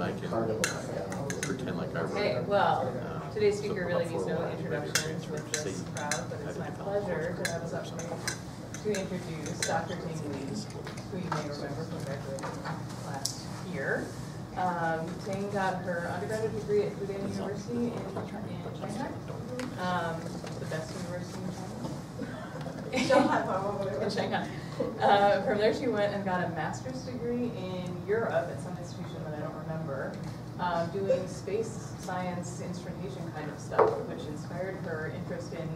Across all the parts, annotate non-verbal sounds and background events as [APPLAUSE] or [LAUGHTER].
and I can pretend like I wrote Okay, it. well, Uh, today's so speaker really needs a no while, maybe introductions it's with this see crowd, but it's my pleasure to have us up here to introduce Dr. Ting Li, who you may remember from graduating last year. Um, Ting got her undergraduate degree at Fudan University in, in Shanghai, um, the best university in China. In Shanghai. Uh, from there, she went and got a master's degree in Europe at some institution um, doing space science instrumentation kind of stuff, which inspired her interest in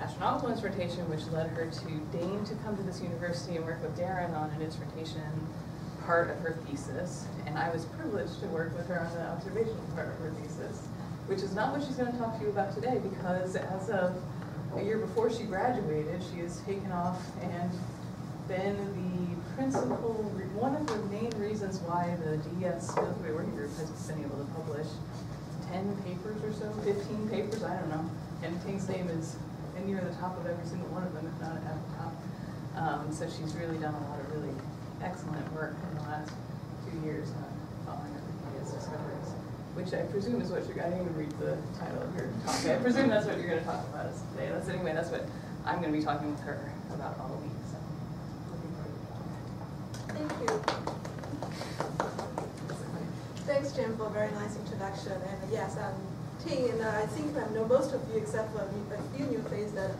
astronomical instrumentation, which led her to deign to come to this university and work with Darren on an instrumentation part of her thesis. And I was privileged to work with her on the observational part of her thesis, which is not what she's going to talk to you about today, because as of a year before she graduated, she has taken off and been the principal, one of the main reasons why the DES Field Working Group has been able to publish ten papers or so, fifteen papers, I don't know. And Ting's name is near the top of every single one of them, if not at the top. Um, so she's really done a lot of really excellent work in the last two years on following up the DES discoveries, which I presume is what you're, I didn't even read the title of your talk. I presume that's what you're gonna talk about today. That's, anyway, that's what I'm gonna be talking with her about all week, so. looking forward to talking. Thank you. Thanks, Jim, for a very nice introduction. And yes, I'm Ting, and uh, I think I know most of you except for a few new faces that,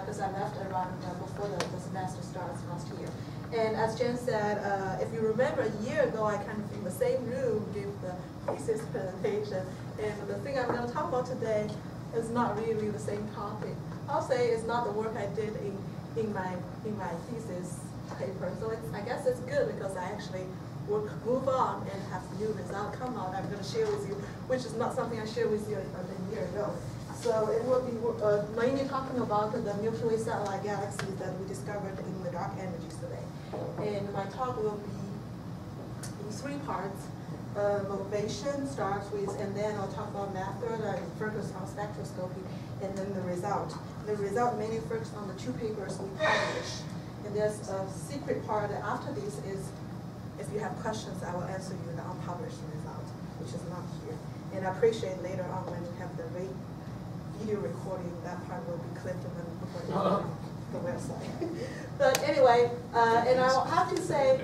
because I left around uh, before the the semester starts last year. And as Jen said, uh, if you remember a year ago, I kind of in the same room gave the thesis presentation. And the thing I'm going to talk about today is not really the same topic. I'll say it's not the work I did in, in my in my thesis paper. So it's, I guess it's good because I actually will move on and have new result come out. I'm going to share with you, which is not something I shared with you a, year ago. So it will be uh, mainly talking about the Milky Way satellite galaxies that we discovered in the dark energy survey. And my talk will be in three parts. Uh, motivation starts with, and then I'll talk about method, I focus on spectroscopy, and then the result. The result mainly focus on the two papers we published. And there's a secret part that after this is, if you have questions, I will answer you the unpublished result, which is not here. And I appreciate later on when we have the video recording, that part will be clipped and then put on [LAUGHS] the website. [LAUGHS] But anyway, uh, and I'll have to say,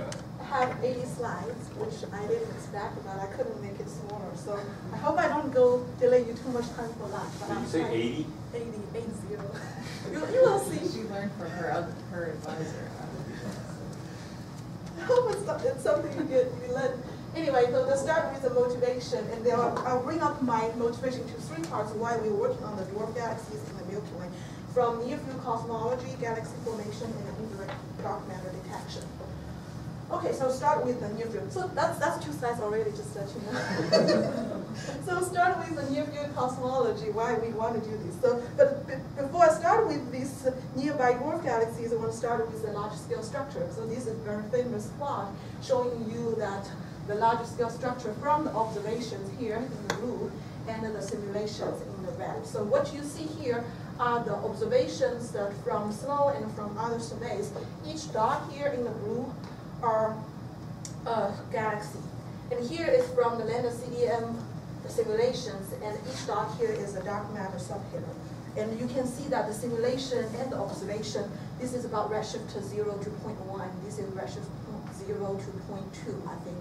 have 80 slides, which I didn't expect, but I couldn't make it smaller. So I hope I don't go delay you too much time for that. but Did I'm you say eighty? 80, 80. [LAUGHS] You, will see. She learned from her, uh, her advisor. I [LAUGHS] hope oh, it's, not- it's something you get, you learn. Anyway, so let's start with the motivation, and then I'll, I'll bring up my motivation to three parts of why we're working on the dwarf galaxies in the Milky Way, from near-field cosmology, galaxy formation, and indirect dark matter detection. Okay, so start with the near field. So that's, that's two slides already, just let you know. [LAUGHS] so start with the near field cosmology, why we want to do this. So, be- before I start with these nearby dwarf galaxies, I want to start with the large scale structure. So this is a very famous plot showing you that the large scale structure from the observations here in the blue and the simulations in the red. So what you see here are the observations that from SNO and from other surveys. Each dot here in the blue are a galaxy. And here is from the Lambda CDM simulations, and each dot here is a dark matter subhalo. And you can see that the simulation and the observation, this is about redshift 0 to 0.1, this is redshift 0 to 0.2, I think.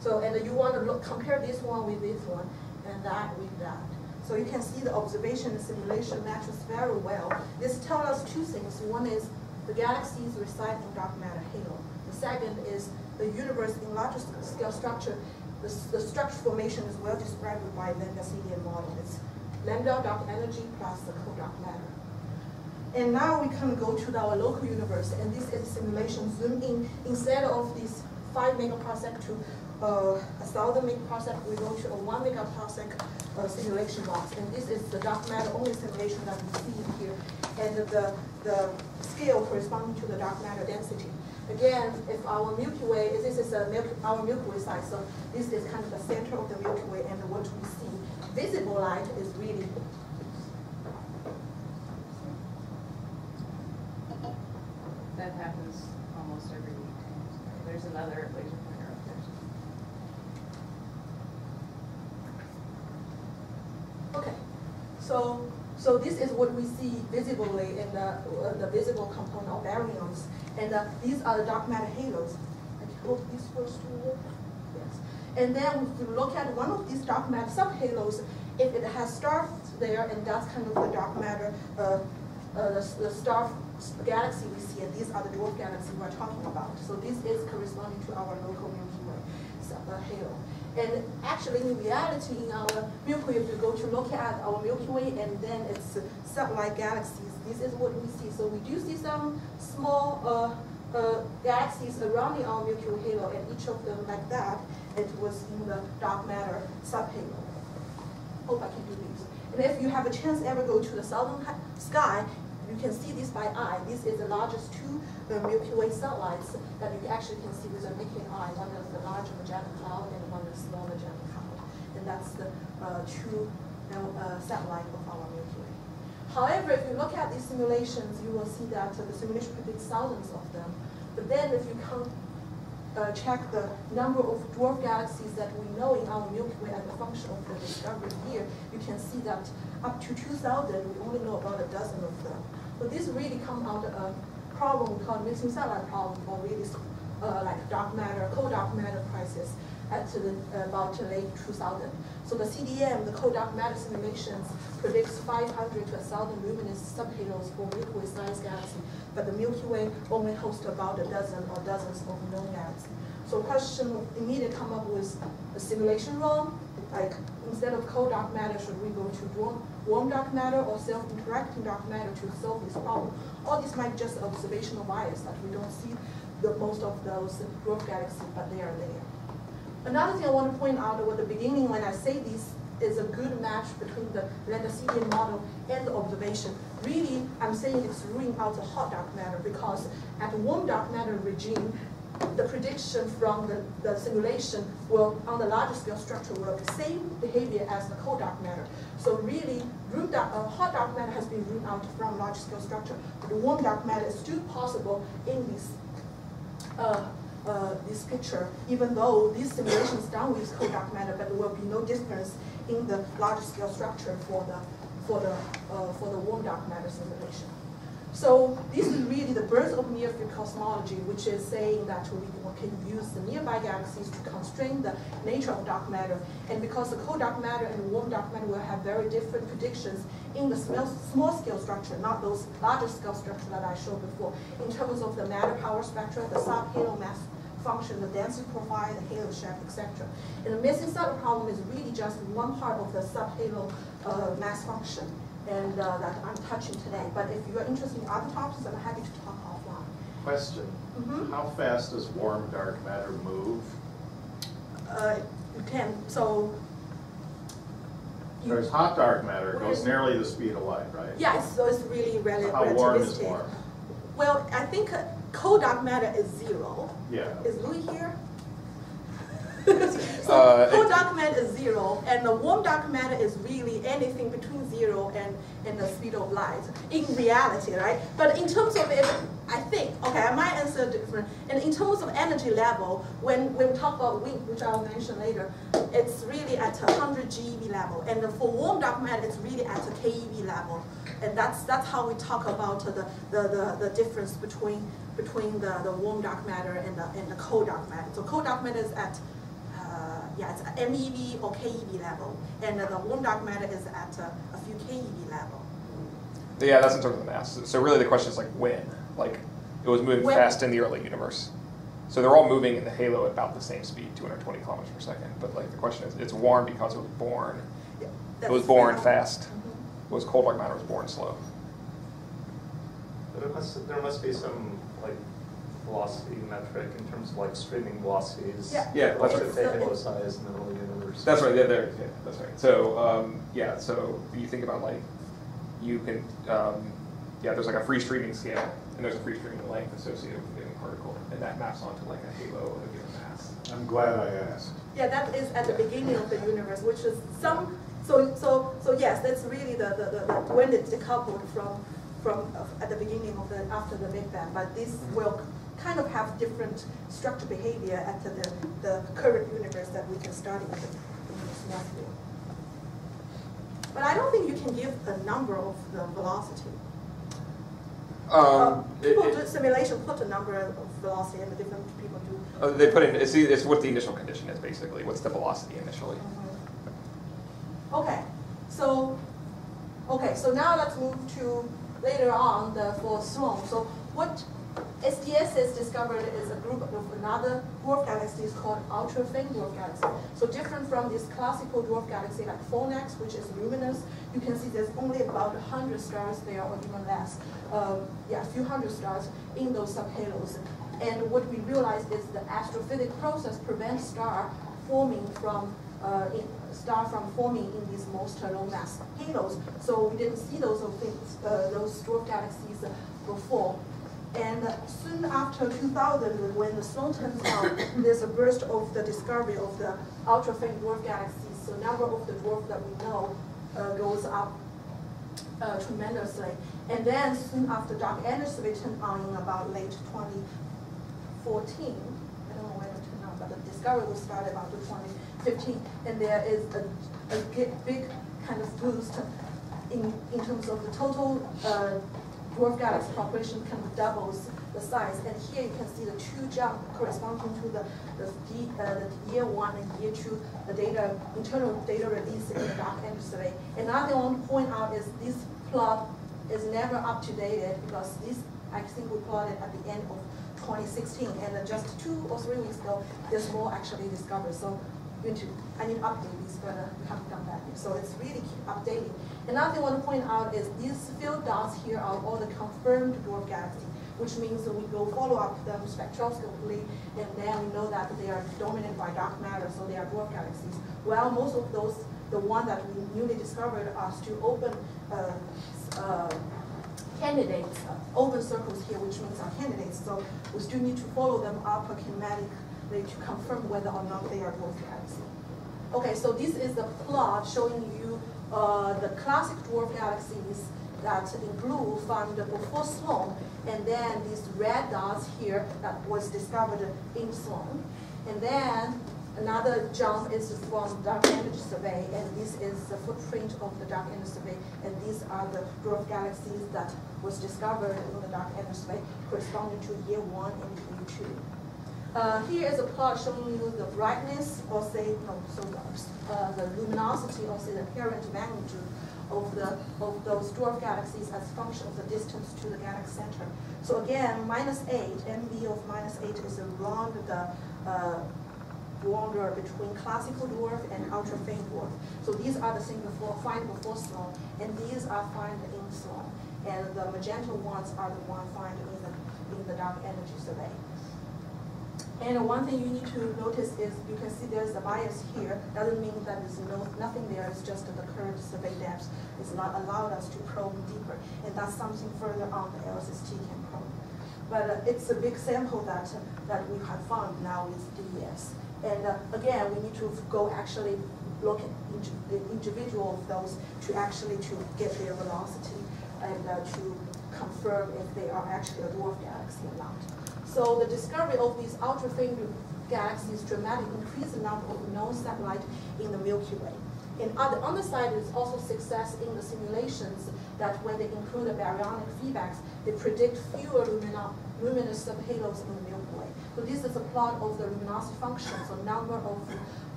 So, and you want to look, compare this one with this one, and that with that. So you can see the observation and simulation matches very well. This tells us two things. One is the galaxies reside in dark matter halo. The second is the universe in larger scale structure. The, the structure formation is well described by lambda CDM model. It's lambda dark energy plus the cold dark matter. And now we can go to our local universe, and this is simulation zoom in. Instead of this five megaparsec to uh, a thousand megaparsec, we go to a one megaparsec uh, simulation box. And this is the dark matter only simulation that we see here. And the, the scale corresponding to the dark matter density. Again, if our Milky Way, this is our Milky Way side—so this is kind of the center of the Milky Way and what we see. Visible light is really That happens almost every week. There's another laser pointer up there. Okay, so so this is what we see visibly in the, uh, the visible component of baryons. And uh, these are the dark matter halos. I hope these first two work. Yes. And then if you look at one of these dark matter subhalos, if it has stars there, and that's kind of the dark matter, uh, uh, the, the star galaxy we see, and these are the dwarf galaxies we're talking about. So this is corresponding to our local Milky Way uh, halo. And actually, in reality, in our Milky Way, if you go to look at our Milky Way and then its satellite galaxies, this is what we see. So we do see some small uh, uh, galaxies surrounding our Milky Way halo, and each of them like that, it was in the dark matter subhalo. Hope I can do this. And if you have a chance ever go to the southern sky, you can see this by eye. This is the largest two Milky Way satellites that you actually can see with a naked eye. One is the large Magellan Cloud and one is the small Magellan Cloud. And that's the uh, true uh, satellite of our Milky Way. However, if you look at these simulations, you will see that uh, the simulation predicts thousands of them. But then if you count uh, check the number of dwarf galaxies that we know in our Milky Way as a function of the discovery here, you can see that up to 2,000, we only know about a dozen of them. But this really comes out of a problem called missing satellite problem, or really uh, like dark matter, cold dark matter crisis at the, about late 2000. So the CDM, the cold dark matter simulations, predicts 500 to 1,000 luminous subhalos for Milky Way size galaxy, but the Milky Way only hosts about a dozen or dozens of known galaxies. So question immediately come up with a simulation wrong, like instead of cold dark matter, should we go to warm, warm dark matter or self-interacting dark matter to solve this problem? All this might just observational bias that we don't see the most of those dwarf galaxies, but they are there. Another thing I want to point out at the beginning when I say this is a good match between the CDM model and the observation. Really, I'm saying it's ruling out the hot dark matter because at the warm dark matter regime, the prediction from the, the simulation will, on the larger scale structure, will have the same behavior as the cold dark matter. So really, dark, uh, hot dark matter has been ruled out from large scale structure. But the warm dark matter is still possible in this uh, uh, this picture, even though this simulation is done with cold dark matter, but there will be no difference in the large scale structure for the for the uh, for the warm dark matter simulation. So this is really the birth of near field cosmology, which is saying that we can use the nearby galaxies to constrain the nature of dark matter. And because the cold dark matter and warm dark matter will have very different predictions in the small, scale structure, not those larger scale structure that I showed before, in terms of the matter power spectra, the subhalo mass function, the density profile, the halo shape, etc. And the missing satellite problem is really just one part of the subhalo uh, mass function and uh, that I'm touching today. But if you are interested in other topics, I'm happy to talk offline. Question, Mhm. how fast does warm dark matter move? Uh, you can, so. you- Whereas hot dark matter It goes nearly the speed of light, right? Yeah, it's- so it's really rel- So How warm is relativistic. warm? Well, I think uh, cold dark matter is zero. Yeah. Is Louis here? [LAUGHS] Uh, So cold dark matter is zero, and the warm dark matter is really anything between zero and, and the speed of light in reality, right? But in terms of it, I think, okay, I might answer different. And in terms of energy level, when, when we talk about WIMP, which I'll mention later, it's really at a 100 GeV level. And for warm dark matter, it's really at a KeV level. And that's, that's how we talk about the, the, the, the difference between, between the, the warm dark matter and the, and the cold dark matter. So cold dark matter is at uh, yeah, it's at MeV or KeV level, and uh, the warm dark matter is at uh, a few KeV level. Yeah, that's in terms of the mass. So really the question is like when? Like it was moving When- fast in the early universe. So they're all moving in the halo at about the same speed, 220 kilometers per second. But like the question is, it's warm because it was born. Yeah, It was that's- born fast. Mhm. It was cold like matter was born slow. But it must, there must be some like velocity metric in terms of like streaming velocities. Yeah. Yeah, What's that's the right. halo size in the early universe? That's right. Yeah, there. Yeah, that's right. So um, yeah, so you think about like you can um, yeah, there's like a free streaming scale and there's a free streaming length associated with a given particle, and that maps onto like a halo of a given mass. I'm glad I asked. Yeah, that is at the beginning of the universe, which is some. So so so yes, that's really the the, the, the when it's decoupled from from uh, at the beginning of the after the Big Bang. But this will kind of have different structure behavior at the the current universe that we can study with. the, in the small. But I don't think you can give a number of the velocity. Um, Uh, People it- do simulation, put a number of velocity and the different people do. uh, they put in, it's, it's what the initial condition is basically, what's the velocity initially. Okay, so, okay, so now let's move to later on the for Sloan. So what SDSS has discovered is a group of another dwarf galaxies called ultra faint dwarf galaxy. So different from this classical dwarf galaxy like Fornax, which is luminous, you can see there's only about 100 stars there or even less. Um, yeah, a few hundred stars in those subhalos. And what we realized is the astrophysics process prevents star forming from uh, star from forming in these most low mass halos. So we didn't see those things, uh, those dwarf galaxies before. And soon after 2000, when the sun turns out, [COUGHS] there's a burst of the discovery of the ultra faint dwarf galaxies. So number of the dwarf that we know uh, goes up uh, tremendously. And then soon after dark energy survey turned on in about late 2014, I don't know when it turned on, but the discovery was started about 2015, and there is a, a big kind of boost in, in terms of the total uh, dwarf galaxy population kind of doubles the size. And here you can see the two jump corresponding to the, the, uh, the year one and year two, the data, internal data release in the dark energy survey. Another want to point out is this plot is never up to date because this, I think we plotted at the end of 2016, and just two or three weeks ago, there's more actually discovered. So you need to, I need update but uh, haven't done that yet. So it's really keep updating. Another thing I want to point out is these field dots here are all the confirmed dwarf galaxies, which means that we go follow up them spectroscopically, and then we know that they are dominated by dark matter, so they are dwarf galaxies. Well, most of those, the one that we newly discovered are still open uh, uh, candidates, uh, open circles here, which means are candidates. So we still need to follow them up kinematically to confirm whether or not they are dwarf galaxies. Okay, so this is the plot showing you uh, the classic dwarf galaxies that in blue found before Sloan, and then these red dots here that was discovered in Sloan. And then another jump is from dark energy survey, and this is the footprint of the dark energy survey, and these are the dwarf galaxies that was discovered in the dark energy survey corresponding to year one and year two. Uh, here is a plot showing you the brightness, or say, no, so uh, the luminosity, or say the apparent magnitude of the of those dwarf galaxies as function of the distance to the galaxy center. So again, minus eight, MV of minus eight is around the uh, border between classical dwarf and ultra faint dwarf. So these are the things before find before Sloan, and these are found in Sloan. And the magenta ones are the one found in the in the dark energy survey. And one thing you need to notice is you can see there's a bias here. Doesn't mean that there's no nothing there. It's just the current survey depth is not allowed us to probe deeper, and that's something further on the LSST can probe. But uh, it's a big sample that that we have found now with DES. And uh, again, we need to go actually look at the individual of those to actually to get their velocity and uh, to confirm if they are actually a dwarf galaxy or not. So the discovery of these ultra-faint galaxies dramatically increased the number of known satellites in the Milky Way. And on the other side is also success in the simulations that when they include the baryonic feedbacks, they predict fewer lumino luminous subhalos in the Milky Way. So this is a plot of the luminosity function, so number of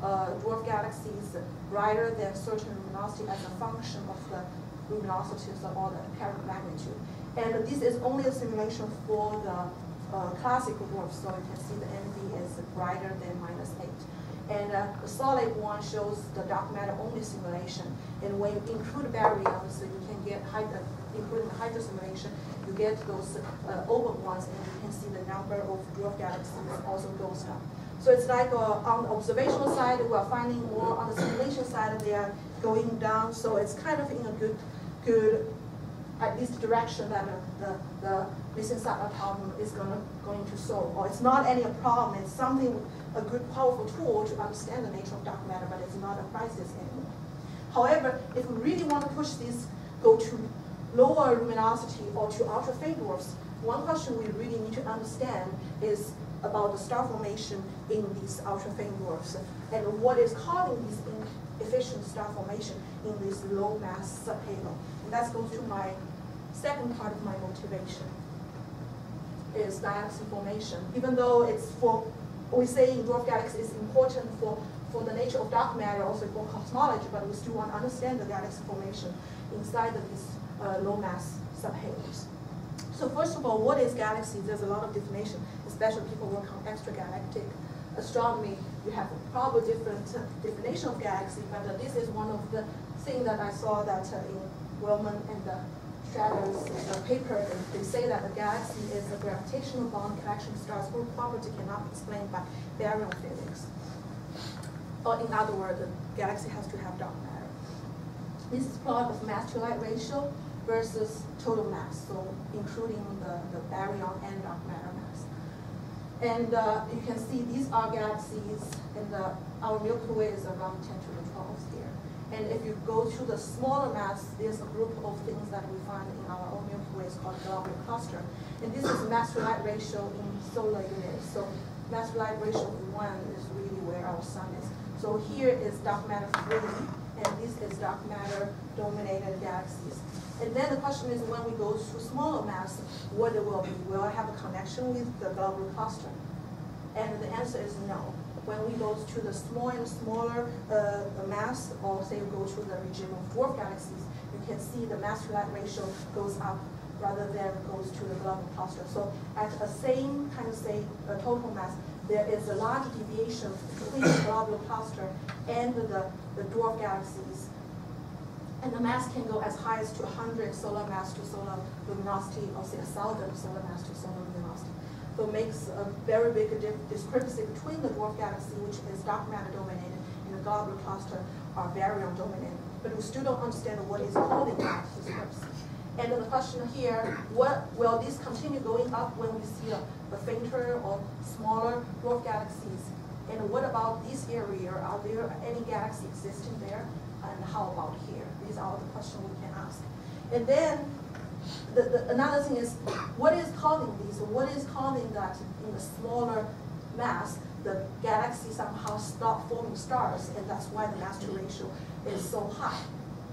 uh, dwarf galaxies brighter than certain luminosity as a function of the luminosities or the apparent magnitude. And this is only a simulation for the uh, classical dwarf, so you can see the MV is brighter than minus 8. And uh, the solid one shows the dark matter only simulation. And when you include baryons, so you can get, hydro, including the hydro simulation, you get those uh, open ones, and you can see the number of dwarf galaxies also goes down. So it's like uh, on the observational side, we are finding more. On the simulation side, they are going down. So it's kind of in a good, good at least direction that the, the missing satellite problem is gonna, going to solve. Or it's not any problem, it's something, a good powerful tool to understand the nature of dark matter, but it's not a crisis anymore. However, if we really want to push this, go to lower luminosity or to ultra faint dwarfs, one question we really need to understand is about the star formation in these ultra-faint dwarfs and what is causing this inefficient star formation in this low mass subhalo. And that goes to my second part of my motivation is galaxy formation. Even though it's for, we say in dwarf galaxies is important for, for the nature of dark matter, also for cosmology, but we still want to understand the galaxy formation inside of these uh, low mass subhalos. So first of all, what is galaxy? There's a lot of definition, especially people work on extragalactic astronomy. You have probably different uh, definition of galaxy, but uh, this is one of the things that I saw that uh, in Willman and uh, Strader's uh, paper, they, they say that a galaxy is a gravitational bond collection of stars whose property cannot be explained by baryon physics. Or in other words, the galaxy has to have dark matter. This is plot of mass to light ratio versus total mass, so including the, the baryon and dark matter mass. And uh, you can see these are galaxies, and the, our Milky Way is around 10 to the 12 here. And if you go to the smaller mass, there's a group of things that we find in our own Milky Way, called globular cluster. And this is mass to light ratio in solar units. So mass to light ratio of one is really where our sun is. So here is dark matter free, and this is dark matter dominated galaxies. And then the question is when we go to smaller mass, what it will be? Will it have a connection with the globular cluster? And the answer is no. When we go to the small and smaller uh, mass, or say go to the region of dwarf galaxies, you can see the mass to light ratio goes up rather than goes to the globular cluster. So at the same kind of say uh, total mass, there is a large deviation between the globular cluster and the, the dwarf galaxies. And the mass can go as high as to 100 solar mass to solar luminosity, or say 1,000 solar mass to solar luminosity. So makes a very big discrepancy between the dwarf galaxy, which is dark matter dominated, and the globular cluster are baryon dominated. But we still don't understand what is causing that discrepancy. And then the question here, what will this continue going up when we see a, a fainter or smaller dwarf galaxies? And what about this area? Are there any galaxies existing there? And how about here? These are all the questions we can ask. And then the, the, another thing is, what is causing these? What is causing that in the smaller mass, the galaxy somehow stop forming stars, and that's why the mass to ratio is so high.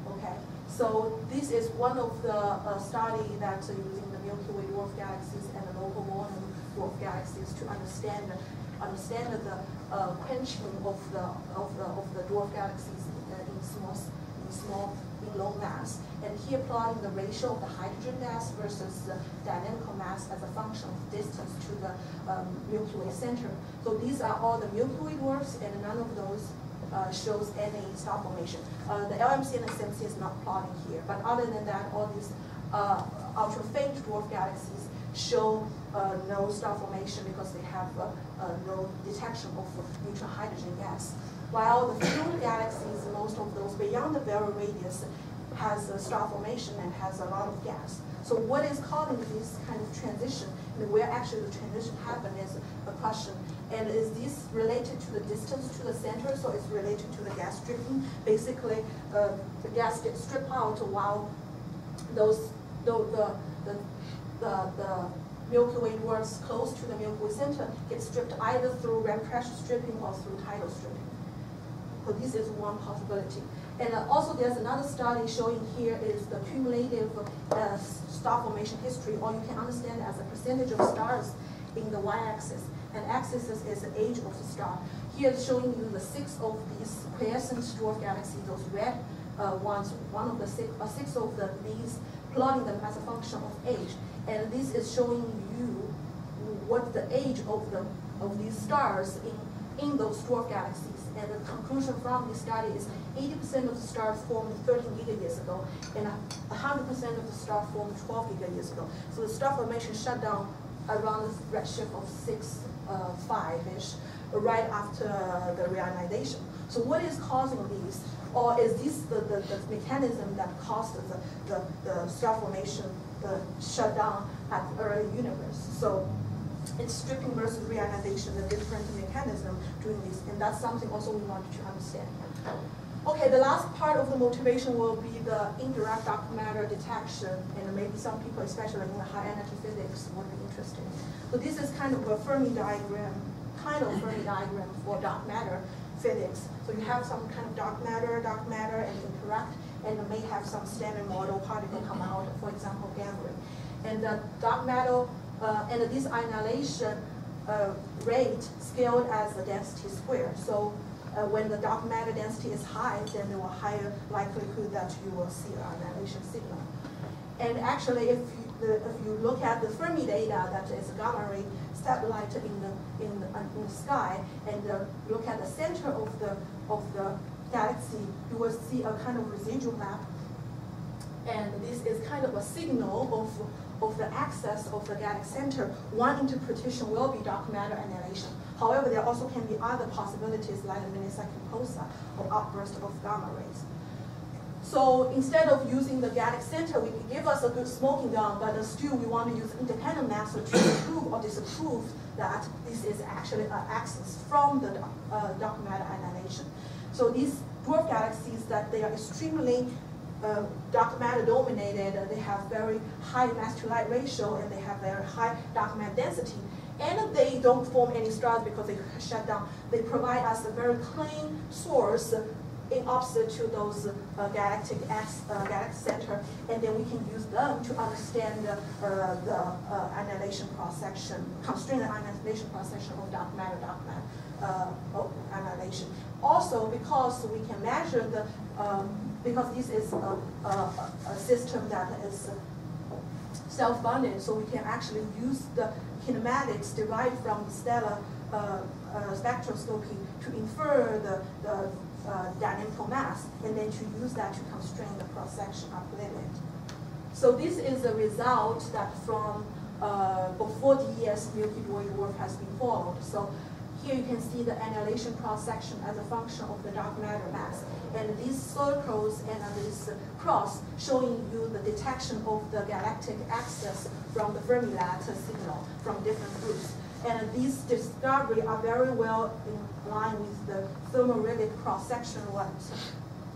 Okay, so this is one of the uh, study that uh, using the Milky Way dwarf galaxies and the local Wolf dwarf galaxies to understand understand the uh, quenching of the of the of the dwarf galaxies in, small in small mass. And here plotting the ratio of the hydrogen mass versus the dynamical mass as a function of distance to the um, Milky Way center. So these are all the Milky Way dwarfs, and none of those uh, shows any star formation. Uh, the LMC and SMC is not plotting here, but other than that, all these uh, ultra-faint dwarf galaxies show uh, no star formation because they have uh, uh, no detection of neutral hydrogen gas. While the fluid galaxies, most of those beyond the virial radius, has a star formation and has a lot of gas. So what is causing this kind of transition and where actually the transition happened is a question. And is this related to the distance to the center? So it's related to the gas stripping. Basically, uh, the gas gets stripped out while those the the the, the, the Milky Way dwarfs close to the Milky Way center get stripped either through ram pressure stripping or through tidal stripping. So this is one possibility. And uh, also there's another study showing here is the cumulative uh, star formation history, or you can understand as a percentage of stars in the y-axis. And axis is, is the age of the star. Here it's showing you the six of these quiescent dwarf galaxies, those red uh, ones, one of the six, uh, six of the, these, plotting them as a function of age. And this is showing you what the age of the of these stars in in those dwarf galaxies. And the conclusion from this study is 80% of the stars formed 13 gigayears ago, and 100% of the stars formed 12 gigayears ago. So the star formation shut down around the redshift of 6, uh, 5-ish, right after the reionization. So what is causing these? Or is this the, the, the mechanism that caused the, the, the star formation, the shutdown at the early universe? So it's stripping versus reionization, the different mechanism doing this, and that's something also we wanted to understand. Okay, the last part of the motivation will be the indirect dark matter detection, and maybe some people, especially in the high energy physics, would be interested. So this is kind of a Feynman diagram, kind of Feynman diagram for dark matter physics. So you have some kind of dark matter, dark matter, and interact, and it may have some standard model particle come out, for example, gamma. And the dark matter, and this annihilation uh, rate scaled as the density square. So uh, when the dark matter density is high, then there will higher likelihood that you will see an annihilation signal. And actually, if you, the, if you look at the Fermi data that is gamma ray stabilized in the in the, uh, in the sky, and uh, look at the center of the of the galaxy, you will see a kind of residual map. And this is kind of a signal of of the excess of the galaxy center. One interpretation will be dark matter annihilation. However, there also can be other possibilities like a millisecond pulsar or outburst of gamma rays. So instead of using the galaxy center, we can give us a good smoking gun, but still we want to use independent method to prove or disprove that this is actually an excess from the uh, dark matter annihilation. So these dwarf galaxies that they are extremely uh, dark matter dominated, uh, they have very high mass to light ratio, and they have very high dark matter density. And they don't form any stars because they shut down. They provide us a very clean source in opposite to those uh, galactic uh, galactic center, and then we can use them to understand uh, the uh, annihilation cross-section, constrain the annihilation cross-section of dark matter, dark matter uh, annihilation. Also, because we can measure the, um, because this is a, a, a system that is self-bonded, so we can actually use the kinematics derived from the stellar uh, uh, spectroscopy to infer the, the uh, dynamical mass, and then to use that to constrain the cross-section up limit. So this is a result that from uh, before DES Milky Way work has been formed. So here you can see the annihilation cross-section as a function of the dark matter mass. And these circles and uh, this cross showing you the detection of the galactic excess from the Fermi-LAT signal from different groups. And these discoveries are very well in line with the thermal relic cross-section ones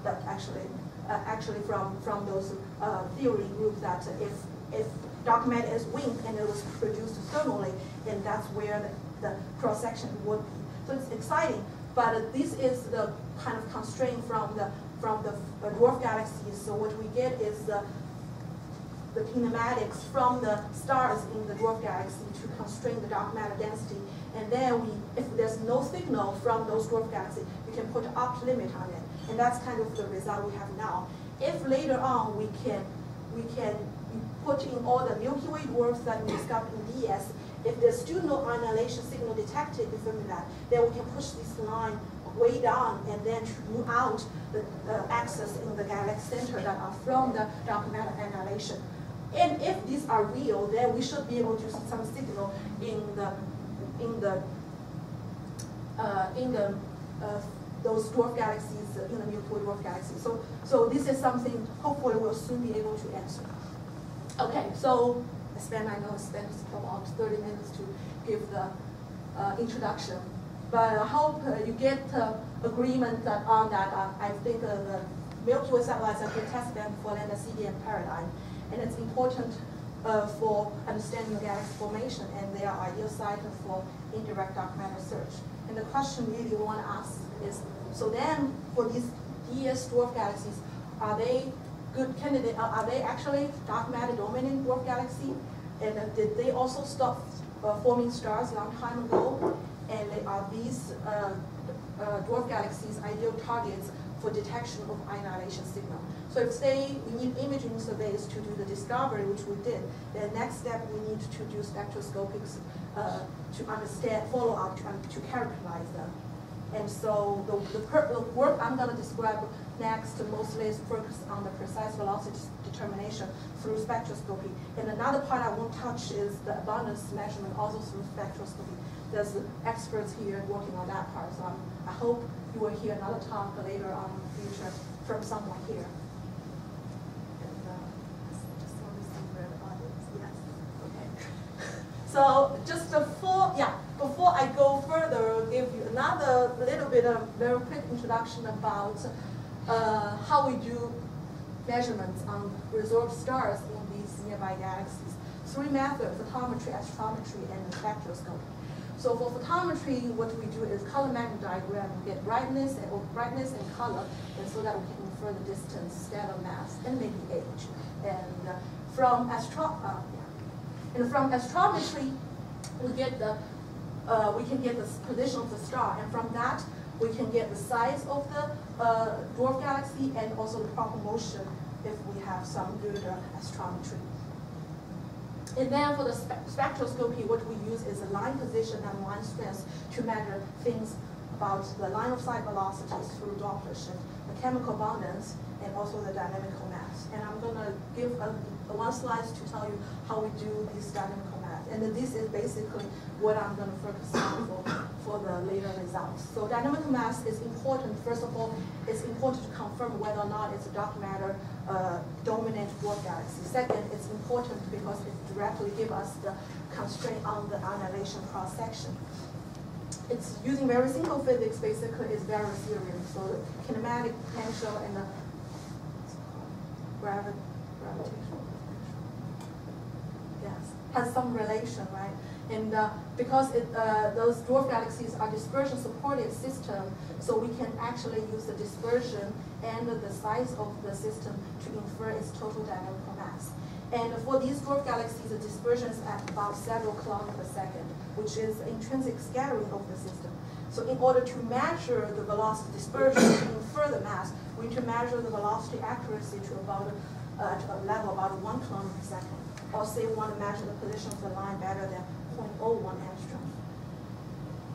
that actually, uh, actually from, from those uh, theory groups that if, if dark matter is weak and it was produced thermally, then that's where the, cross-section would be. So it's exciting, but this is the kind of constraint from the, from the dwarf galaxies. So what we get is the the kinematics from the stars in the dwarf galaxy to constrain the dark matter density. And then we, if there's no signal from those dwarf galaxies, we can put up limit on it. And that's kind of the result we have now. If later on we can, we can put in all the Milky Way dwarfs that we discovered in DES, if there's still no annihilation signal detected within that, then we can push this line way down and then move out the excess in the galaxy center that are from the dark matter annihilation. And if these are real, then we should be able to see some signal in the in the uh, in the uh, those dwarf galaxies in the Milky dwarf galaxy. So so this is something hopefully we'll soon be able to answer. Okay, so I spent I know spent about 30 minutes to give the uh, introduction, but I hope uh, you get uh, agreement that on that. Uh, I think the Milky Way satellites are good test bed for the CDM paradigm and it's important uh, for understanding galaxy formation, and their ideal site for indirect dark matter search. And the question really we want to ask is, so then for these DES dwarf galaxies, are they good candidate? Are they actually dark matter dominant dwarf galaxy? And uh, they also stop uh, forming stars a long time ago? And they are these uh, uh, dwarf galaxies ideal targets for detection of ionization signal? So if say we need imaging surveys to do the discovery, which we did, the next step we need to do spectroscopics uh, to understand, follow up, to, to characterize them. And so the, the, the work I'm going to describe next mostly is focused on the precise velocity determination through spectroscopy. And another part I won't touch is the abundance measurement also through spectroscopy. There's experts here working on that part. So I'm, I hope you will hear another talk later on in the future from someone here. And, uh, yes. okay. [LAUGHS] So just before, yeah, before I go further, I'll give you another little bit of very quick introduction about uh, how we do measurements on resolved stars in these nearby galaxies. Three methods, photometry, astrometry, and spectroscopy. So for photometry, what we do is color magnitude diagram, we get brightness and brightness and color, and so that we can infer the distance, stellar mass, and maybe age. And uh, from astro, uh, yeah. and from astrometry, we get the uh, we can get the position of the star, and from that we can get the size of the uh, dwarf galaxy and also the proper motion if we have some good uh, astrometry. And then for the spe spectroscopy, what we use is a line position and line strength to measure things about the line of sight velocities through Doppler shift, the chemical abundance, and also the dynamical mass. And I'm going to give a, a one slide to tell you how we do these dynamical. And this is basically what I'm going to focus on for, for the later results. So dynamical mass is important. First of all, it's important to confirm whether or not it's a dark matter uh, dominant dwarf galaxy. Second, it's important because it directly gives us the constraint on the annihilation cross-section. It's using very simple physics, basically, it's virial theorem. So the kinematic potential and the gravi gravitational potential, yes, has some relation, right? And uh, because it, uh, those dwarf galaxies are dispersion-supported system, so we can actually use the dispersion and the size of the system to infer its total dynamical mass. And for these dwarf galaxies, the dispersion is at about several kilometers per second, which is intrinsic scattering of the system. So in order to measure the velocity dispersion to infer the mass, we need to measure the velocity accuracy to about uh, to a level about one kilometer per second. Or say we want to measure the position of the line better than 0.01 angstrom.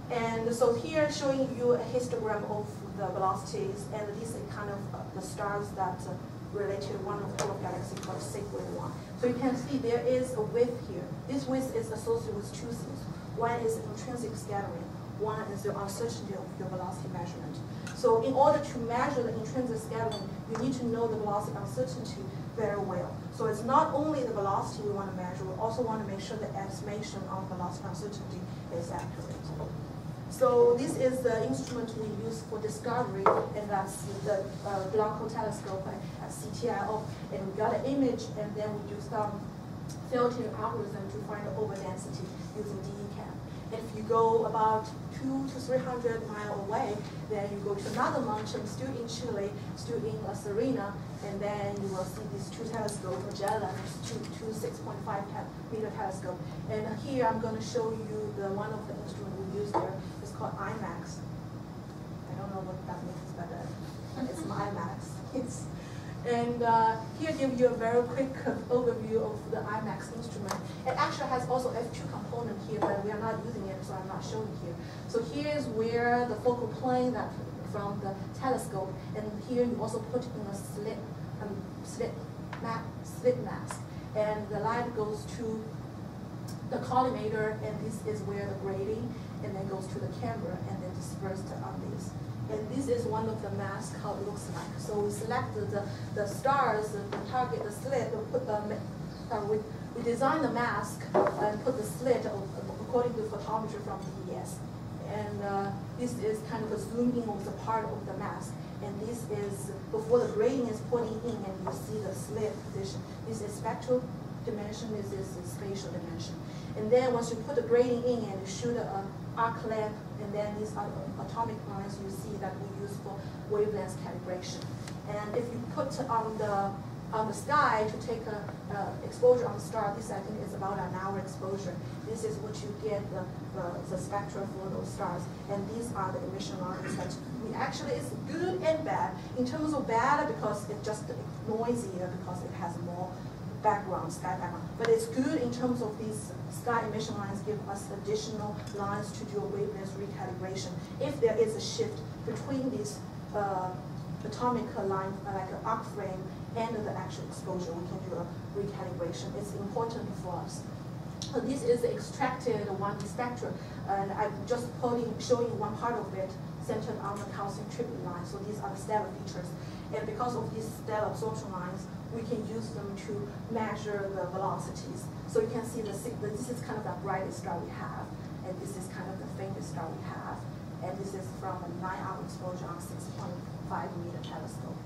And so here showing you a histogram of the velocities, and these are kind of uh, the stars that uh, relate to one of the galaxy called Cyclid 1. So you can see there is a width here. This width is associated with two things. One is intrinsic scattering. One is the uncertainty of your velocity measurement. So in order to measure the intrinsic scattering, you need to know the velocity uncertainty very well. So it's not only the velocity we want to measure, we also want to make sure the estimation of velocity uncertainty is accurate. So this is the instrument we use for discovery, and that's the uh, Blanco telescope at CTIO. And we got an image, and then we do some filtering algorithm to find the overdensity using DECAM. And if you go about two to 300 mile away, then you go to another mountain, still in Chile, still in La Serena, and then you will see these two telescopes, Magellan, two, two 6.5 meter telescope. And here I'm going to show you the one of the instruments we use there. It's called IMACS. I don't know what that means, but uh, it's [LAUGHS] IMACS. It's, and uh, here give you a very quick overview of the IMACS instrument. It actually has also F2 component here, but we are not using it, so I'm not showing here. So here is where the focal plane that from the telescope, and here you also put in a slit, um, slit, mask, and the light goes to the collimator, and this is where the grating, and then goes to the camera, and then dispersed on this. And this is one of the masks, how it looks like. So we selected the, the stars, the target, the slit, we put the, uh, we, we designed the mask and put the slit according to photometry from DES. And uh, this is kind of a zoom in of the part of the mask. And this is before the grating is putting in and you see the slit position. This is spectral dimension, this is spatial dimension. And then once you put the grating in and you shoot an arc lamp, and then these are atomic lines you see that we use for wavelength calibration. And if you put on the on the sky to take a exposure on the star, this I think is about an hour exposure. This is what you get the, the, the spectra for those stars. And these are the emission lines that we actually, it's good and bad. In terms of bad, because it's just noisier, because it has more background, sky background. But it's good in terms of these sky emission lines give us additional lines to do a wavelength recalibration. If there is a shift between these uh, atomic line, like an arc frame, and the actual exposure, we can do a recalibration. It's important for us. So this is extracted 1D spectrum, and I'm just putting, showing one part of it centered on the calcium triplet line. So these are the stellar features. And because of these stellar absorption lines, we can use them to measure the velocities. So you can see the, this is kind of the brightest star we have, and this is kind of the faintest star we have. And this is from a nine hour exposure on 6.5 meter telescope.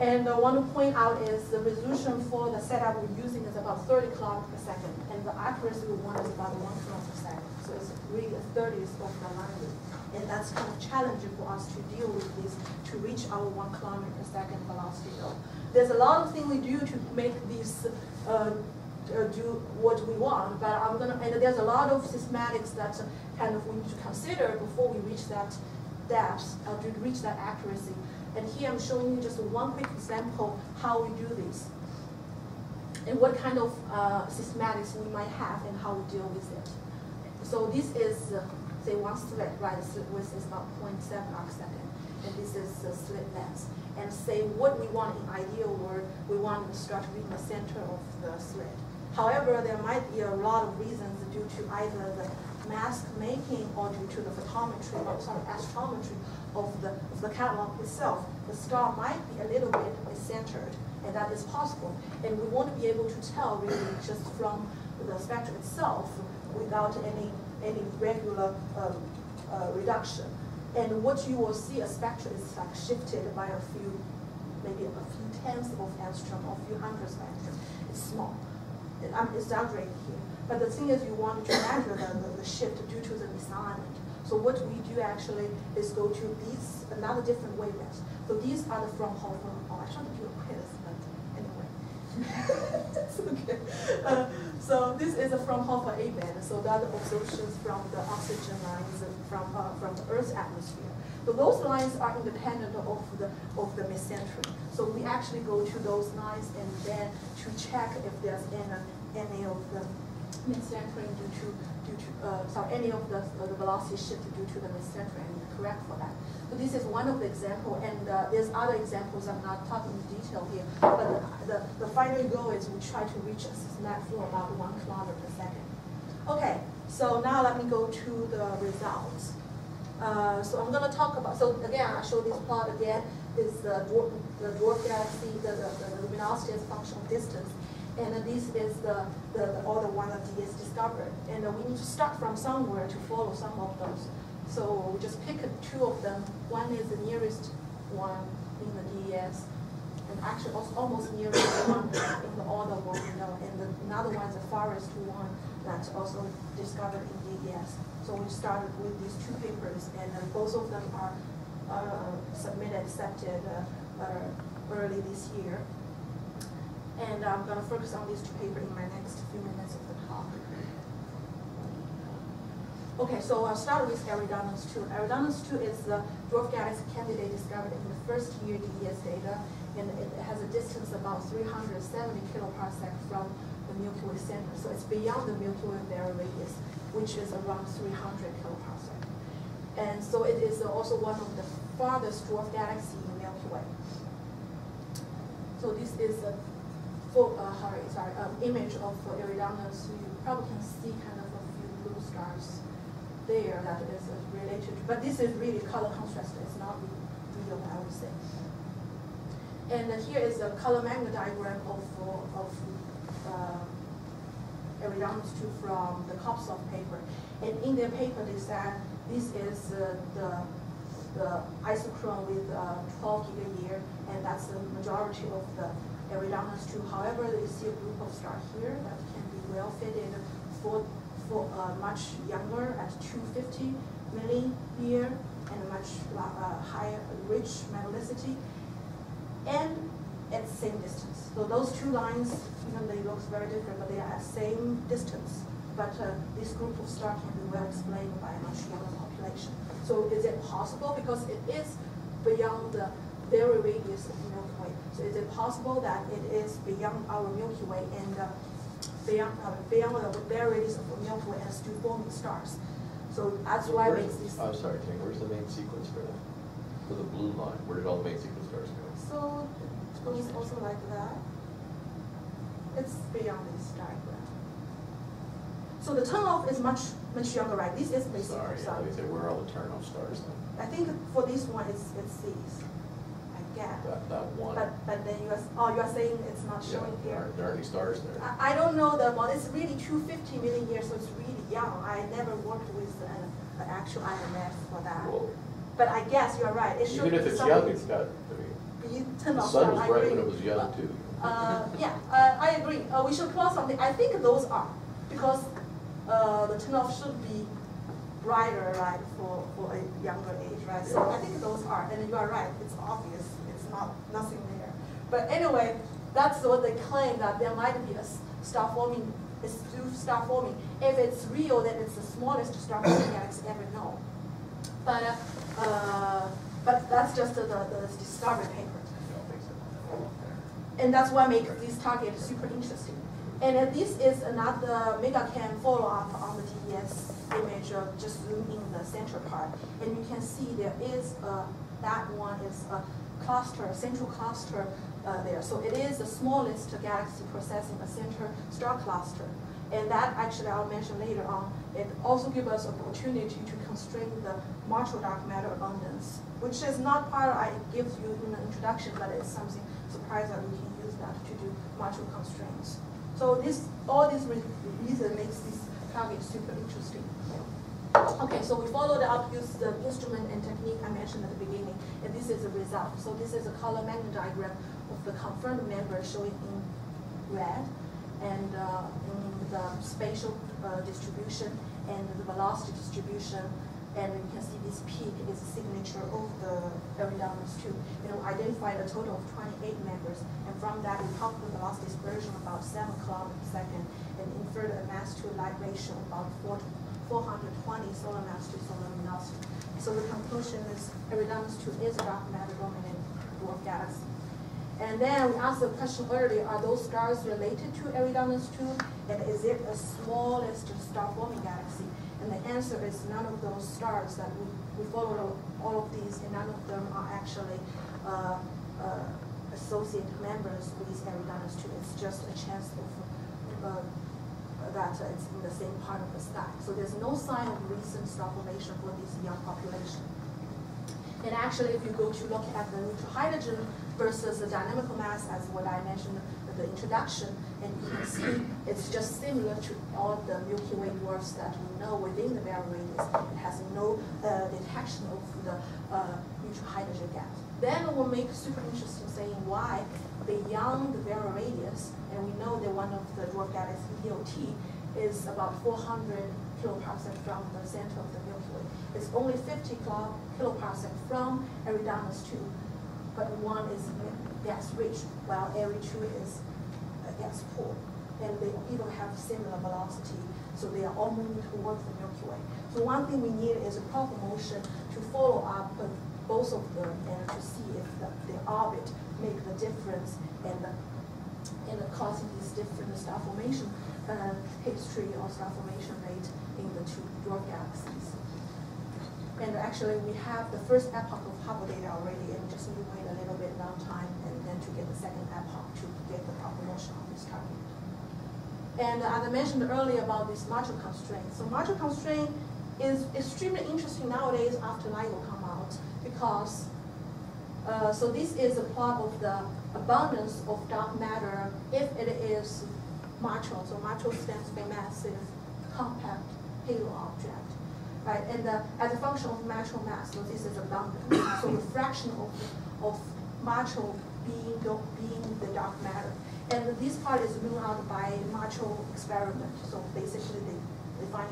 And I want to point out is the resolution for the setup we're using is about thirty kilometers per second, and the accuracy we want is about one kilometer per second. So it's really a thirtieth of the width. And that's kind of challenging for us to deal with this, to reach our one kilometer per second velocity goal. There's a lot of things we do to make this uh, uh, do what we want, but I'm gonna, and there's a lot of systematics that kind of we need to consider before we reach that depth, uh, to reach that accuracy. And here I'm showing you just one quick example how we do this. And what kind of uh, systematics we might have and how we deal with it. So this is, uh, say, one slit, right? The slit width is about 0.7 arc second. And this is the slit length. And say what we want in ideal world, we want to start in the center of the slit. However, there might be a lot of reasons due to either the mask making or due to the photometry, or sorry, astrometry of the, of the catalog itself. The star might be a little bit centered, and that is possible. And we won't be able to tell really just from the spectrum itself without any, any regular um, uh, reduction. And what you will see, a spectrum is like shifted by a few, maybe a few tenths of angstrom or a few hundredths of angstrom. It's small. I'm exaggerating here. But the thing is, you want to measure the, the, the shift due to the misalignment. So what we do actually is go to these, another different wavelengths. So these are the Fraunhofer, oh, I tried to do a quiz, but anyway. [LAUGHS] okay. Uh, so this is a from Fraunhofer A band. So that absorptions from the oxygen lines from, uh, from the Earth's atmosphere. So those lines are independent of the, of the miscentry. So we actually go to those lines and then to check if there's any, any of the miscentering due to, due to uh, sorry, any of the, uh, the velocity shift due to the miscentering and correct for that. So this is one of the example, and uh, there's other examples I'm not talking in detail here, but the, the, the final goal is we try to reach a systematic flow about one kilometer per second. Okay, so now let me go to the results. Uh, so I'm going to talk about, so again, I show this plot again, is the dwarf, the dwarf galaxy, the, the, the luminosity as function of distance. And this is the, the, the other one that is discovered. And uh, we need to start from somewhere to follow some of those. So we just pick two of them. One is the nearest one in the DES, and actually also almost nearest one in the other one, you know, and the, another one is the farthest one that's also discovered in DES. So we started with these two papers, and uh, both of them are uh, submitted, accepted uh, early this year. And I'm going to focus on these two papers in my next few minutes of the talk. Okay, so I'll start with Eridanus 2. Eridanus 2 is the dwarf galaxy candidate discovered in the first year DES data, and it has a distance about 370 kiloparsec from the Milky Way center. So it's beyond the Milky Way virial radius, which is around 300 kiloparsec. And so it is also one of the farthest dwarf galaxy in Milky Way. So this is a full, uh, sorry, sorry, um, image of uh, Eridanus. You probably can see kind of a few blue stars there that is uh, related, but this is really color contrast. It's not real, I would say. And here is a color magnitude diagram of of uh, Eridanus 2 from the Koposov paper. And in their paper, they said this is uh, the the isochrone with uh, 12 gigayear, and that's the majority of the Eridanus 2. However, you see a group of stars here that can be well fitted for, for uh, much younger at 250 milliyear and a much uh, higher, rich metallicity, and at the same distance. So those two lines, even they look very different, but they are at same distance. But uh, this group of stars can be well explained by a much younger population. So is it possible? Because it is beyond the virial radius of the Milky Way. So is it possible that it is beyond our Milky Way and uh, beyond, uh, beyond the radius of the Milky Way and still forming stars? So that's why it makes this. I'm sorry, Jane, where's the main sequence for that? For the blue line, where did all the main sequence stars go? So it goes also like that. It's beyond this diagram. So the turnoff is much, much younger, right? This is basically, Sorry, yeah, sorry. let me say, where are all the turn-off stars then? I think for this one, it's, it's these, I guess. That, that one? But, but then you are, oh, you are saying it's not Yeah, showing there there aren't any stars there. I, I don't know the amount, it's really two fifty million years, so it's really young. I never worked with an, an actual IMF for that. Well, but I guess you're right, it should Even if it's something- young, it's got, I mean, be the sun was bright when it was young too. Uh, yeah, uh, I agree. Uh, we should plot something. I think those are because uh, the turnoff should be brighter, right, for, for a younger age, right? So I think those are, and you are right. It's obvious. Not nothing there. But anyway, that's what they claim that there might be a star forming, a star forming. If it's real, then it's the smallest star forming galaxy ever known. But uh, uh, but that's just the, the discovery paper. And that's what makes this target super interesting. And uh, this is another megacam follow-up on the DES image of just zoom in the center part. And you can see there is, a- that one is a cluster, central cluster uh, there. So it is the smallest galaxy possessing a center star cluster. And that actually I'll mention later on. It also gives us opportunity to constrain the MACHO dark matter abundance, which is not part I give you in the introduction, but it's something surprising that we can use that to do MACHO constraints. So this, all these re- reason makes this target super interesting. Okay, so we followed up, use the instrument and technique I mentioned at the beginning, and this is the result. So this is a color magnitude diagram of the confirmed member showing in red, and uh, in the spatial uh, distribution and the velocity distribution. And you can see this peak is a signature of the Eridanus too. You know, identified a total of 28 members, and from that we calculated the velocity dispersion about 7 kilometers per second, and inferred a mass to light ratio of about 4 to 420 solar mass to solar luminosity. So the conclusion is Eridanus 2 is a dark matter dominant dwarf galaxy. And then we asked the question earlier, are those stars related to Eridanus 2? And is it the smallest star-forming galaxy? And the answer is none of those stars that we, we followed all of these, and none of them are actually uh, uh, associate members with Eridanus 2. It's just a chance of uh, that it's in the same part of the stack. So there's no sign of recent star formation for this young population. And actually, if you go to look at the neutral hydrogen versus the dynamical mass, as what I mentioned in the introduction, and you can see it's just similar to all the Milky Way dwarfs that we know within the virial radius. It has no uh, detection of the uh, neutral hydrogen gas. Then it will make super interesting saying why beyond the virial radius, and we know that one of the dwarf galaxies, Leo T, is about 400 kiloparsec from the center of the Milky Way. It's only 50 kilo- kiloparsec from Eridanus 2, but one is gas rich, while Eri 2 is gas poor. And they even have similar velocity, so they are all moving towards the Milky Way. So one thing we need is a proper motion to follow up both of them and to see if the, the orbit make the difference and the, and the causing these different star formation uh, history or star formation rate in the two dwarf galaxies. And actually, we have the first epoch of Hubble data already, and just need to wait a little bit long time and then to get the second epoch to get the proper motion of this target. And as I mentioned earlier about this MACHO constraint. So MACHO constraint is extremely interesting nowadays after LIGO uh, so this is a plot of the abundance of dark matter if it is MACHO. So MACHO stands for massive, compact halo object. Right, and uh, as a function of MACHO mass, so this is abundance. [COUGHS] So the fraction of, of MACHO being, the- being the dark matter. And this part is ruled out by MACHO experiment. So basically, they, they find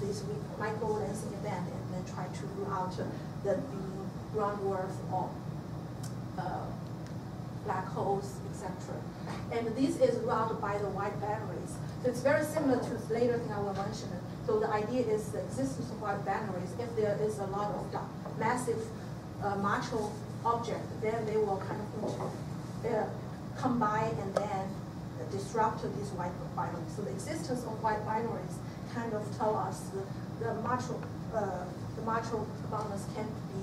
this micro lensing event and then try to rule out the being ground or uh, black holes, etc. And this is out by the wide binaries. So it's very similar to later thing I will mention. So the idea is the existence of wide binaries. If there is a lot of da- massive uh, MACHO object, then they will kind of uh, combine and then disrupt these wide binaries. So the existence of wide binaries kind of tell us the, the MACHO, uh, the MACHO abundance can be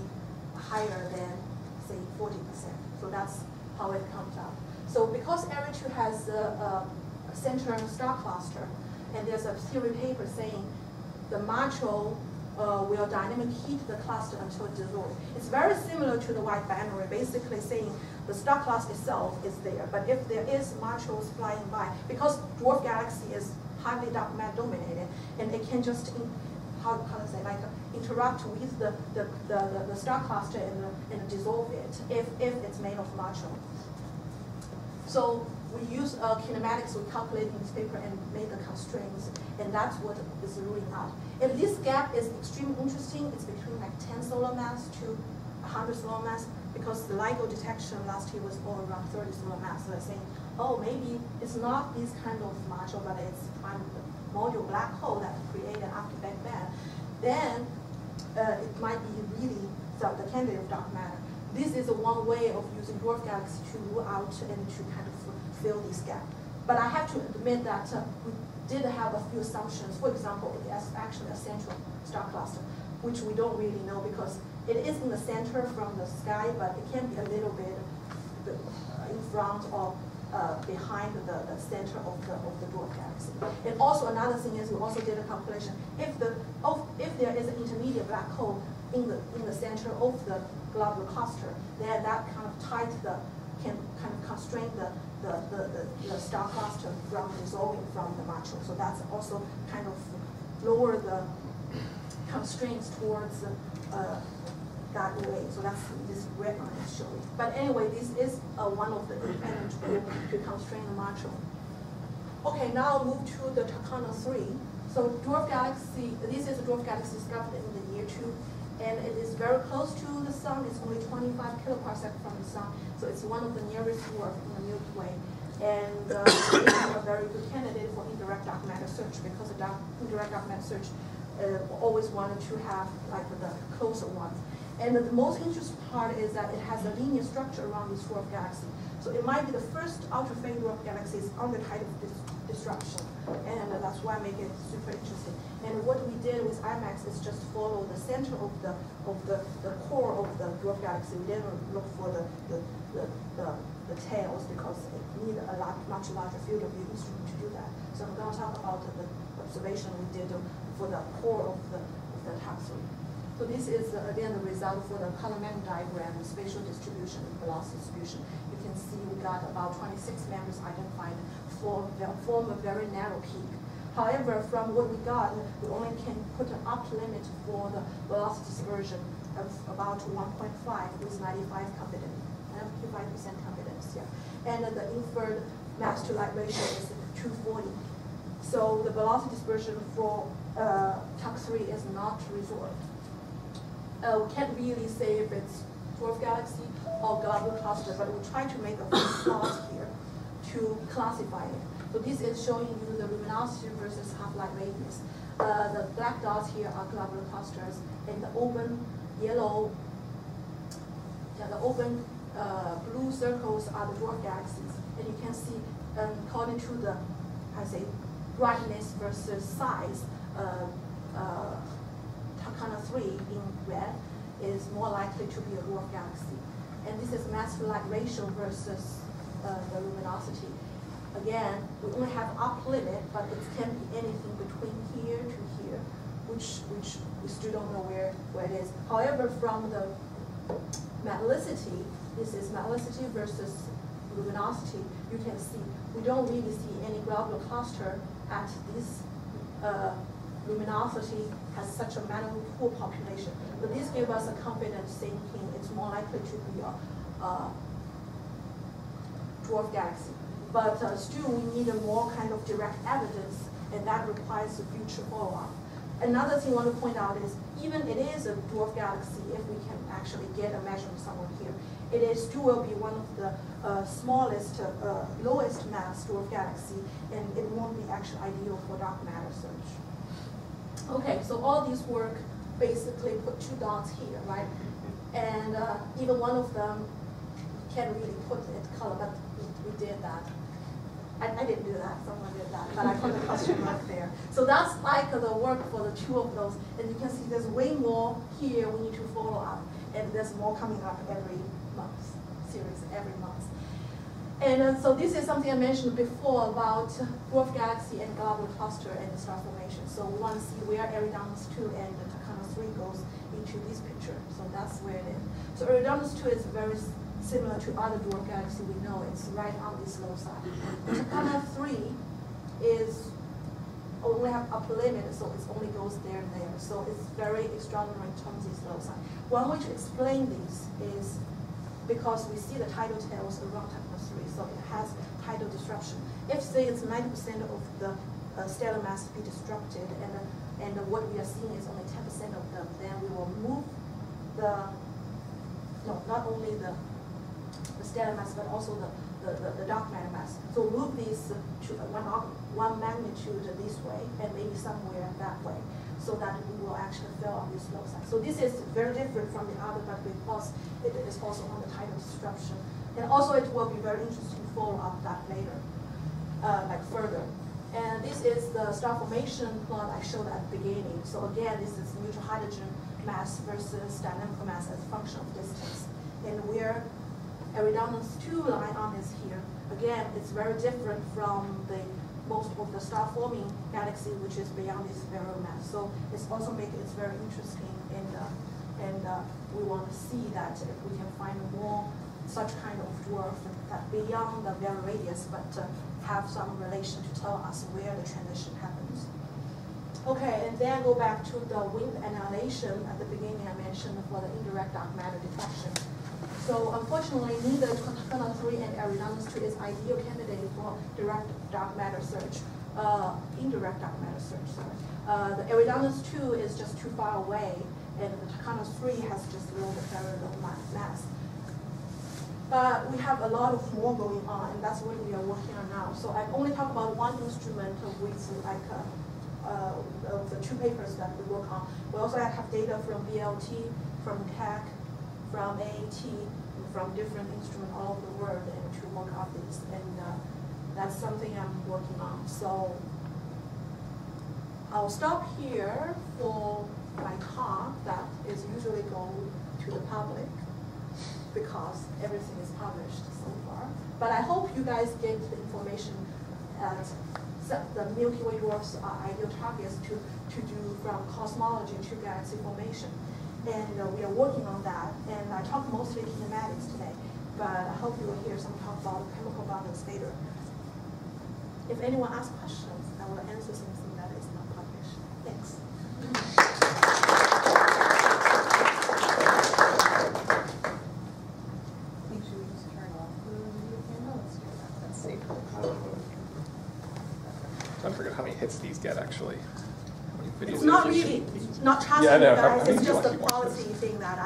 higher than, say, 40%. So that's how it comes out. So because Eri 2 has a, a central star cluster, and there's a theory paper saying the MACHO uh, will dynamic heat the cluster until it dissolves. It's very similar to the wide binary, basically saying the star cluster itself is there, but if there is MACHOs flying by, because dwarf galaxy is highly dark matter dominated, and it can just, how, how to say, like interact with the, the, the, the- star cluster and, and dissolve it if, if it's made of macho. So we use uh, kinematics, we calculate in this paper and make the constraints, and that's what is ruling out. And this gap is extremely interesting, it's between like ten solar mass to hundred solar mass, because the LIGO detection last year was all around thirty solar mass, so they're saying, oh, maybe it's not this kind of module, but it's the module black hole that created after Big Bang. Then, uh, it might be really the, the candidate of dark matter. This is one way of using dwarf galaxy to rule out and to kind of fill this gap. But I have to admit that uh, we did have a few assumptions. For example, it is actually a central star cluster, which we don't really know because it is in the center from the sky, but it can be a little bit uh, in front or uh, behind the, the center of the, of the dwarf galaxy. And also another thing is we also did a calculation. If the of, if there is an intermediate black hole in the in the center of the globular cluster, then that kind of tight the can kind of constrain the the, the, the, the star cluster from dissolving from the macho. So that's also kind of lower the constraints towards uh, So that's this red line showing. But anyway, this is uh, one of the independent tool to constrain the macho. Okay, now move to the Tucana 3. So dwarf galaxy, this is a dwarf galaxy discovered in the year two, and it is very close to the sun. It's only 25 kiloparsec from the sun, so it's one of the nearest dwarf in the Milky Way. And uh, [COUGHS] it's a very good candidate for indirect dark matter search because the dark, indirect dark matter search uh, always wanted to have like the closer ones. And the most interesting part is that it has a linear structure around this dwarf galaxy. So it might be the first ultra-faint dwarf galaxies on the type of dis disruption. And that's why I make it super interesting. And what we did with IMACS is just follow the center of the of the, the core of the dwarf galaxy. We didn't look for the the, the, the, the tails because it needs a lot much larger field of view instrument to do that. So I'm going to talk about the observation we did for the core of the of the taxon. So this is, uh, again, the result for the column diagram, the spatial distribution and velocity distribution. You can see we got about 26 members identified for, form a very narrow peak. However, from what we got, we only can put an upper limit for the velocity dispersion of about 1.5 with 95 confidence, 95% confidence, yeah. And the inferred mass to light ratio is 240. So the velocity dispersion for uh, TUC3 is not resolved uh, we can't really say if it's dwarf galaxy or globular cluster, but we try to make a plot [COUGHS] here to classify it. So this is showing you the luminosity versus half-light radius. Uh, the black dots here are globular clusters, and the open yellow, yeah, the open uh, blue circles are the dwarf galaxies. And you can see, um, according to the, I say, brightness versus size, uh, Tucana 3 in red is more likely to be a dwarf galaxy. And this is mass light ratio versus uh, the luminosity. Again, we only have up limit, but it can be anything between here to here, which which we still don't know where, where it is. However, from the metallicity, this is metallicity versus luminosity, you can see we don't really see any globular cluster at this uh, luminosity has such a minimal pool population. But this gives us a confidence thinking it's more likely to be a, dwarf galaxy. But uh, still, we need a more kind of direct evidence, and that requires a future follow-up. Another thing I want to point out is, even it is a dwarf galaxy, if we can actually get a measurement somewhere here, it is still will be one of the uh, smallest, uh, lowest mass dwarf galaxy, and it won't be actually ideal for dark matter search. Okay, so all these work basically put two dots here, right? And uh, even one of them can't really put it color, but we, we did that. I, I didn't do that, someone did that, but I put the question [LAUGHS] mark there. So that's like the work for the two of those. And you can see there's way more here we need to follow up. And there's more coming up every month, series every month. And uh, so this is something I mentioned before about dwarf galaxy and globular cluster and star formation. So we want to see where Eridanus 2 and Tucana 3 goes into this picture. So that's where it is. So Eridanus 2 is very similar to other dwarf galaxy we know. It's right on this low side. Tucana 3 is only have upper limit, so it only goes there and there. So it's very extraordinary in terms of these loci. One way to explain this is because we see the tidal tails around three, so it has tidal disruption. If say it's ninety percent of the uh, stellar mass be disrupted, and uh, and what we are seeing is only ten percent of them, then we will move the no, not only the the stellar mass, but also the, the, the, the dark matter mass. So move these to one, one magnitude this way and maybe somewhere that way, so that we will actually fail on this loci. So this is very different from the other, but because it is also on the tidal disruption. And also it will be very interesting to follow up that later, uh, like further. And this is the star formation plot I showed at the beginning. So again, this is neutral hydrogen mass versus dynamic mass as a function of distance. And where Eridanus two line on is here. Again, it's very different from the most of the star forming galaxy, which is beyond this spiral mass. So it's also make it very interesting and uh, and uh, we want to see that if we can find more such kind of dwarf that beyond the virial radius, but uh, have some relation to tell us where the transition happens. Okay, and then go back to the WIMP annihilation at the beginning I mentioned for the indirect dark matter detection. So unfortunately, neither Tucana 3 and Eridanus 2 is ideal candidate for direct dark matter search, uh, indirect dark matter search, sorry. Uh, the Eridanus 2 is just too far away, and the Tucana 3 has just low, very low ma- mass. But we have a lot of more going on, and that's what we are working on now. So I only talk about one instrument with like, uh, uh, the two papers that we work on. We also have data from VLT, from TAC, from AAT, and from different instruments all over the world, and to work on. And uh, that's something I'm working on. So I'll stop here for my talk that is usually go to the public because everything is published so far. But I hope you guys get the information that the Milky Way dwarfs are ideal targets to, to do from cosmology to galaxy formation. And uh, we are working on that. And I talked mostly kinematics today, but I hope you will hear some talk about chemical bonding later. If anyone asks questions, I will answer something that is not published. Thanks. Make sure we just turn off the camera, let's do that, that's safer. I forget how many hits these get actually. How many videos It's not they should- really, not Yeah, I you know. How- how guys, it's just a policy thing that I.